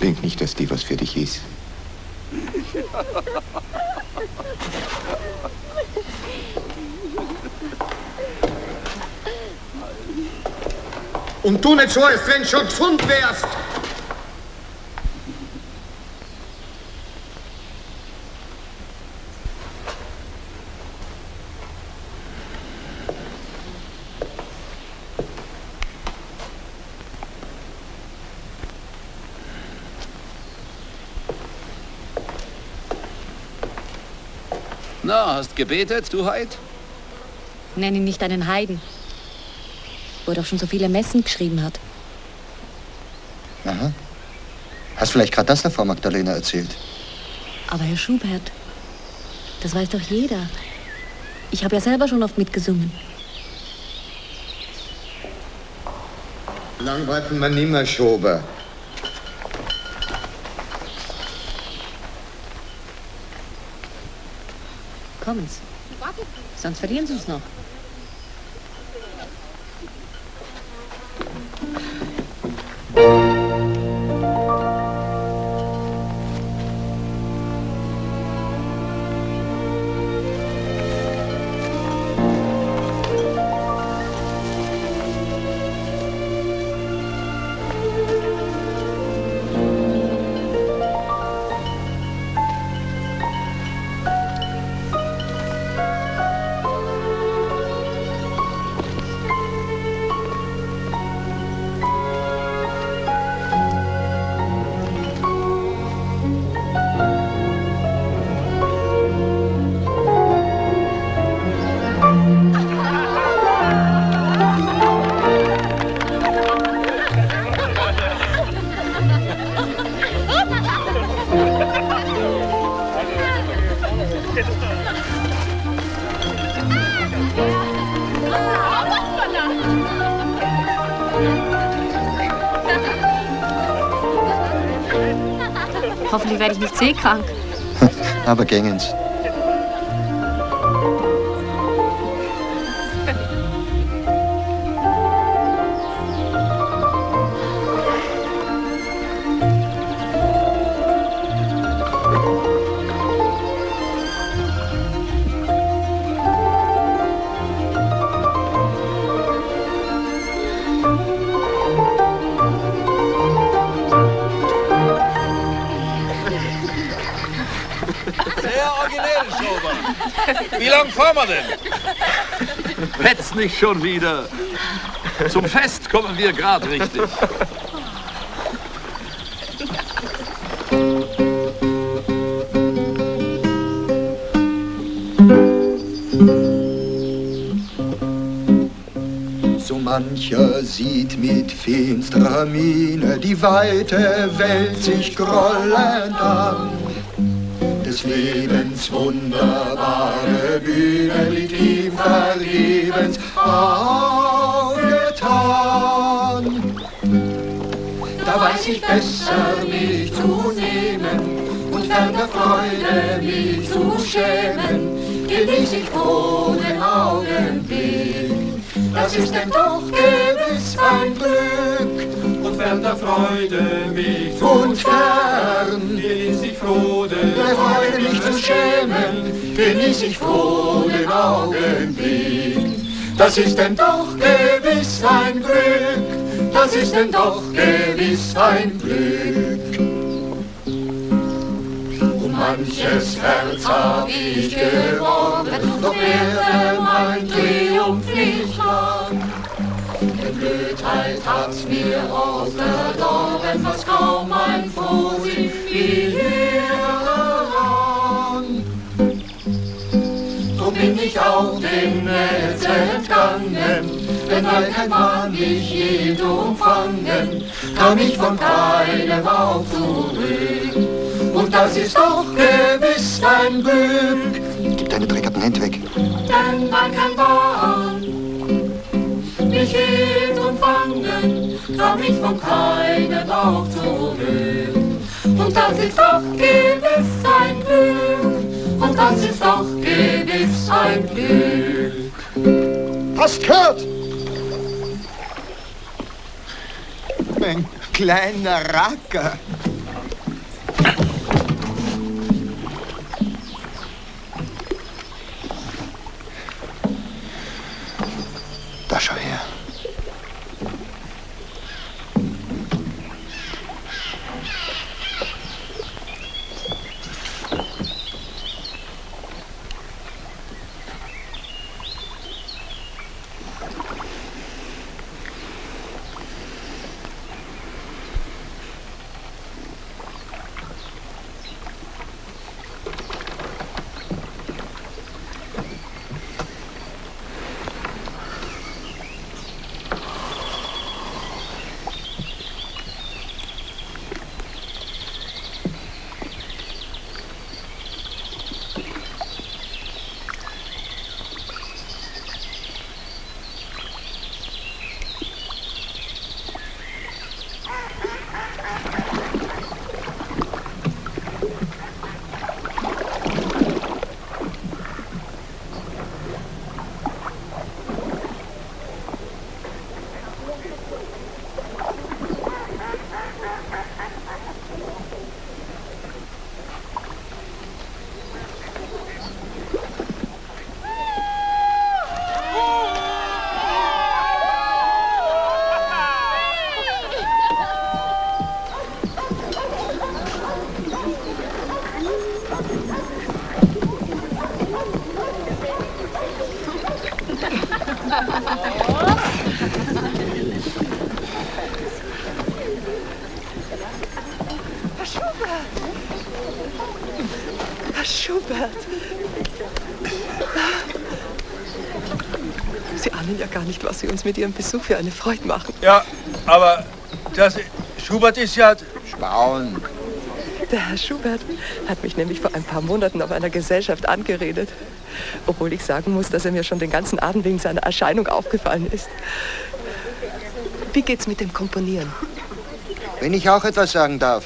Denk nicht, dass die was für dich ist. Und du nicht so, als wenn schon Pfund wärst. Na, hast gebetet, du Heid? Nenn ihn nicht einen Heiden. Wo er doch schon so viele Messen geschrieben hat. Aha. Hast vielleicht gerade das davor Magdalena erzählt? Aber Herr Schubert, das weiß doch jeder. Ich habe ja selber schon oft mitgesungen. Lang warten wir nimmer, Schober. Kommen's. Sonst verlieren Sie uns noch. Hoffentlich werde ich nicht seekrank. Aber gängen's. Wie lang fahren wir denn? Wetz nicht schon wieder. Zum Fest kommen wir grad richtig. So mancher sieht mit finsterer Miene die weite Welt sich grollend an. Des Lebens wunderbare Bühne liegt ihm vergebens aufgetan. Da weiß ich besser, mich zu nehmen und fern der Freude mich zu schämen, genieß ich den Augenblick. Das ist denn doch gewiss ein Glück fern der Freude mich und fern genieß ich froh den Freude mich zu schämen, genieß ich froh den Augenblick. Das ist denn doch gewiss ein Glück, das ist denn doch gewiss ein Glück. Um manches Herz hab ich geworben, doch währte mein Triumph nicht lang. Blödheit hat mir oft verdorben, was kaum ein Frohsinn fiel daran. So bin ich auch dem Netz entgangen, denn weil kein Mann mich je umfangen, kam ich von keinem auch zurück. Und das ist doch gewiss ein Glück, Gib deine dreckigen Hände weg. denn weil kein Mann kam ich von keinem auch zurück. Und das ist doch gewiss ein Glück, und das ist doch gewiss ein Glück. Hast gehört? Mein kleiner Racker. Herr Schubert. Sie ahnen ja gar nicht, was Sie uns mit Ihrem Besuch für eine Freude machen. Ja, aber das. Schubert ist ja. Spauen. Der Herr Schubert hat mich nämlich vor ein paar Monaten auf einer Gesellschaft angeredet. Obwohl ich sagen muss, dass er mir schon den ganzen Abend wegen seiner Erscheinung aufgefallen ist. Wie geht's mit dem Komponieren? Wenn ich auch etwas sagen darf.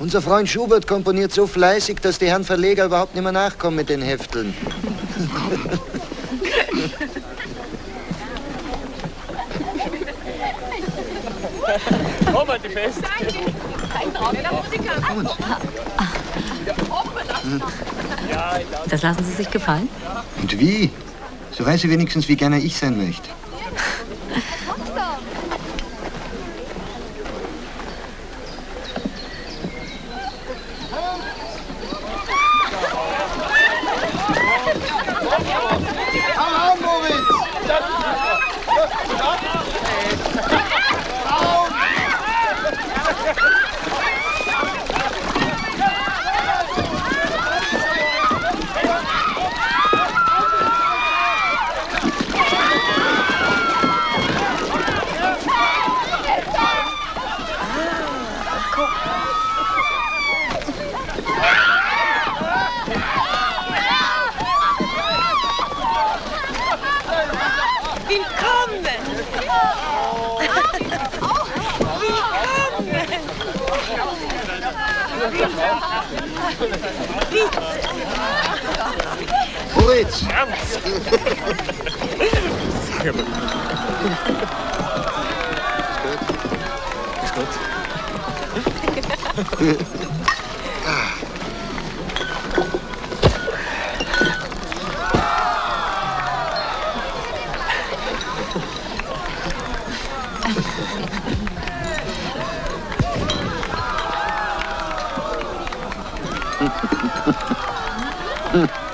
Unser Freund Schubert komponiert so fleißig, dass die Herren Verleger überhaupt nicht mehr nachkommen mit den Hefteln. Komm mal, die Fest. Das lassen Sie sich gefallen? Und wie? So weiß sie wenigstens, wie gerne ich sein möchte. Blitz. Sehr gut. Ist gut. Ist gut. Ha ha ha.